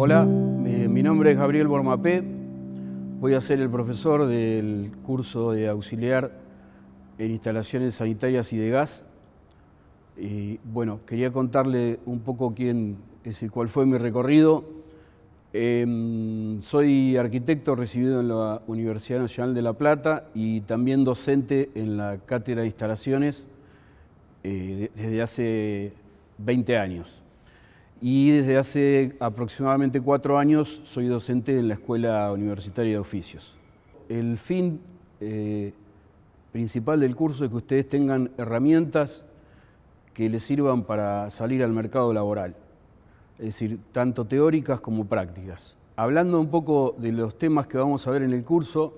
Hola, eh, mi nombre es Gabriel Bormapé, voy a ser el profesor del curso de auxiliar en instalaciones sanitarias y de gas. Y bueno, quería contarle un poco quién es y cuál fue mi recorrido. Em, soy arquitecto recibido en la Universidad Nacional de La Plata y también docente en la Cátedra de Instalaciones eh, desde hace 20 años. Y desde hace aproximadamente cuatro años soy docente en la Escuela Universitaria de Oficios. El fin eh, principal del curso es que ustedes tengan herramientas que les sirvan para salir al mercado laboral es decir, tanto teóricas como prácticas. Hablando un poco de los temas que vamos a ver en el curso,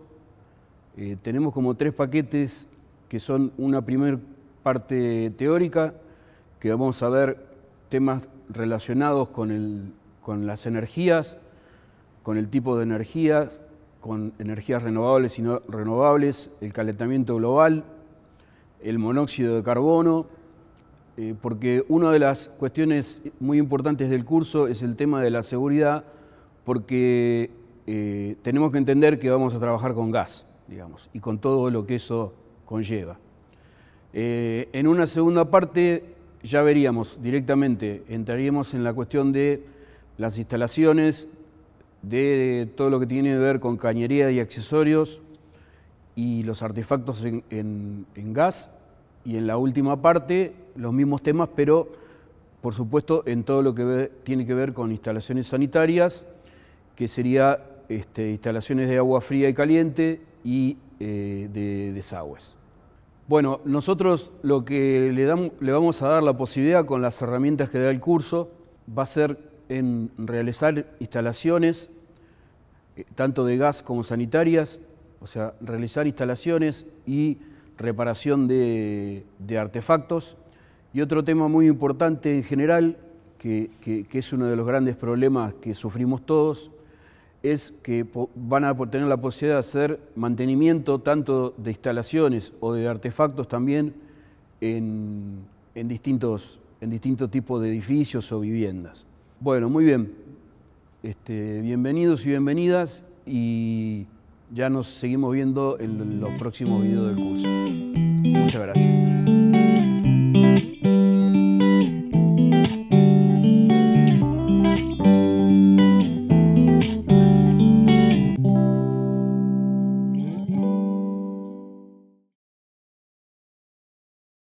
eh, tenemos como tres paquetes que son una primera parte teórica, que vamos a ver temas relacionados con, con las energías, con el tipo de energía, con energías renovables y no renovables, el calentamiento global, el monóxido de carbono, eh, porque una de las cuestiones muy importantes del curso es el tema de la seguridad, porque eh, tenemos que entender que vamos a trabajar con gas, digamos, y con todo lo que eso conlleva. Eh, en una segunda parte ya veríamos directamente, entraríamos en la cuestión de las instalaciones, de todo lo que tiene que ver con cañería y accesorios y los artefactos en gas, y en la última parte los mismos temas, pero por supuesto en todo lo que tiene que ver con instalaciones sanitarias, que sería este, instalaciones de agua fría y caliente y eh, de desagües. Bueno, nosotros lo que le, vamos a dar la posibilidad con las herramientas que da el curso va a ser en realizar instalaciones, eh, tanto de gas como sanitarias, o sea, realizar instalaciones y reparación de, artefactos. Y otro tema muy importante en general, que, es uno de los grandes problemas que sufrimos todos, es que van a tener la posibilidad de hacer mantenimiento tanto de instalaciones o de artefactos también en, distintos, en distintos tipos de edificios o viviendas. Bueno, muy bien. Este, bienvenidos y bienvenidas y ya nos seguimos viendo en los próximos videos del curso. Muchas gracias.